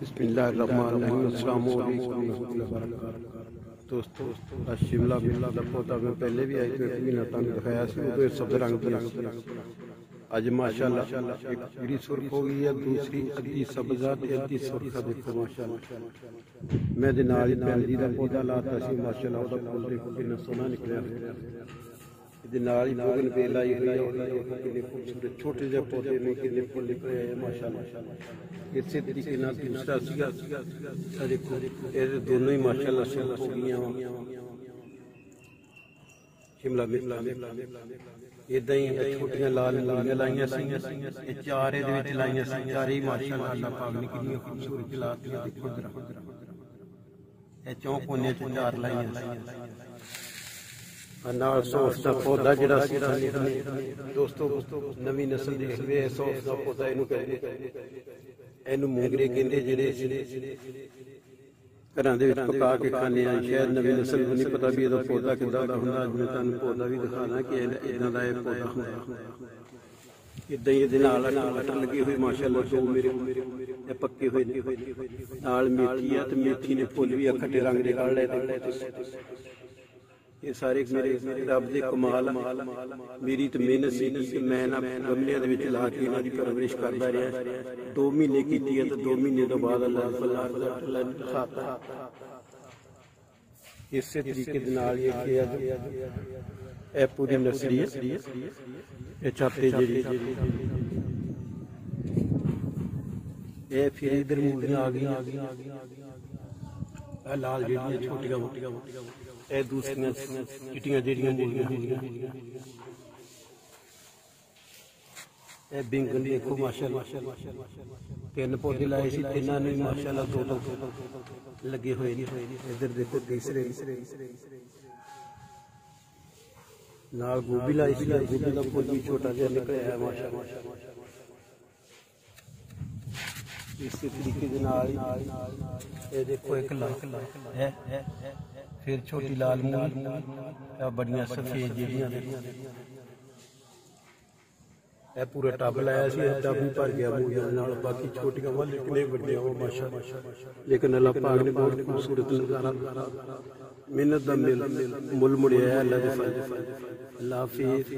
بسم اللہ الرحمن الرحیم، السلام علیکم دوستو شملہ میں مطلب لپوتا میں پہلے بھی آئی تو اتنی تانی دکھایا سی تو سب رنگ دیا آج ماشاءاللہ ایک پیری سرخ ہو گئی ہے، دوسری ادی سبزہ تے ادھی دیکھو ماشاءاللہ۔ میں دن نال پہلی دا پودا لاتا سی ماشاءاللہ او دا پھول دیکھو کتنا سونا نکلیا۔ نال بوگن بیلا ہی ہوئی ہے کتنے خوبصورت چھوٹے جا پودے میں کتنے پھول نکلے ہیں، ماشاءاللہ۔ اسی طریقے نال دوسرا سیگا۔ دیکھو اے دونوں ہی ماشاءاللہ سب ہو گیا شملہ مرچ اداں ہی چھوٹیاں لال لال لائیاں سی یہ چارے دے وچ لائیاں سی چارے ماشاءاللہ اللہ پاک نے کتنی خوبصورت لاتیاں دیکھو ذرا۔ اے چوکونے چ چار لائیاں ਨਾਲ ਸੌਸ ਦਾ ਪੌਦਾ ਜਿਹੜਾ ਸੀ, ਦੋਸਤੋ, ਨਵੀਂ ਨਸਲ ਦੀ ਸਵੇ ਸੌਸ ਦਾ ਪੌਦਾ ਇਹਨੂੰ ਕਹਿੰਦੇ ਇਹਨੂੰ ਮੂੰਗਰੇ ਕਹਿੰਦੇ ਜਿਹੜੇ ਘਰਾਂ ਦੇ ਵਿੱਚ ਪਕਾ ਕੇ ਖਾਂਦੇ ਆ। ਸ਼ਾਇਦ ਨਵੀਂ ਨਸਲ ਨੂੰ ਨਹੀਂ ਪਤਾ ਵੀ ਇਹਦਾ ਪੌਦਾ ਕਿੱਦਾਂ ਦਾ ਹੁੰਦਾ। ਅੱਜ ਮੈਂ ਤੁਹਾਨੂੰ ਪੌਦਾ ਵੀ ਦਿਖਾਣਾ ਕਿ ਇਦਾਂ ਦਾ ਇਹ ਪੌਦਾ ਹੁੰਦਾ। ਇਦਾਂ ਹੀ ਇਹਦੇ ਨਾਲ ਅਟਰ ਲੱਗੀ ਹੋਈ, ਮਾਸ਼ਾਅੱਲਾ, ਦੋ ਮੇਰੇ ਇਹ ਪੱਕੇ ਹੋਏ ਨੇ। ਨਾਲ ਮੇਥੀ ਆ ਤੇ ਮੇਥੀ ਨੇ ਫੁੱਲ ਵੀ ਖੱਟੇ ਰੰਗ ਦੇ ਕੱਢ ਲਏ ਤੇ। ਇਹ ਸਾਰੇ ਮੇਰੇ ਰੱਬ ਦੇ ਕਮਾਲ ਮੇਰੀ ਤੇ ਮਿਹਨਤ ਸੀ ਕਿ ਮੈਂ ਨਾ ਗਮਲਿਆਂ ਦੇ ਵਿੱਚ ਲਾ ਕੇ ਇਹਨਾਂ ਦੀ ਪਰਵਰਿਸ਼ ਕਰਦਾ ਰਿਹਾ 2 ਮਹੀਨੇ ਕੀਤੀ ਹੈ ਤੇ 2 ਮਹੀਨੇ ਤੋਂ ਬਾਅਦ ਅੱਲਾਹ ਅੱਲਾਹ ਨੇ ਖਾਤਾ ਇਸੇ ਤਰੀਕੇ ਦੇ ਨਾਲ ਇਹ ਕਿਹਾ ਇਹ ਪੂਰੀ ਨਸਲੀ ਹੈ ਇਹ ਚਾਤੇ ਜਿਹੜੀ ਇਹ ਫਿਰ ਇਧਰ ਮੂਲੀਆਂ ਆ ਗਈਆਂ ਇਹ ਲਾਲ ਜਿਹੜੀਆਂ ਛੋਟੀਆਂ ਮੋਟੀਆਂ اے دوسریاں چٹیاں جیڑیاں جیڑیاں جیڑیاں اے بینگن دیکھو ماشاءاللہ تین پودے لائے سی تینا نہیں ماشاءاللہ دو دو لگے ہوئے نہیں ادھر دیکھو تیسرے نال گوبی لائی سی گوبی کا پھول چھوٹا جہا نکلا ہے ماشاءاللہ اس طریقے دے نال اے دیکھو ایک لاکھ ہے پھر چھوٹی لال مول بڑیاں سفید جیڑیاں اے پورا ٹب لایا سی ٹب بھی بھر گیا بوجھاں نال باقی چھوٹیاں ول نکلے بڑیاں ہو ماشاءاللہ لیکن اللہ پاک نے بہت خوبصورت نظارہ محنت دا مل مل مڑیا اللہ اللہ حافظ